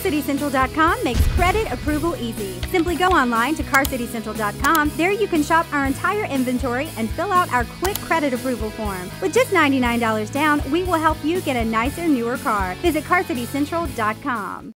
CarCityCentral.com makes credit approval easy. Simply go online to CarCityCentral.com. There you can shop our entire inventory and fill out our quick credit approval form. With just $99 down, we will help you get a nicer, newer car. Visit CarCityCentral.com.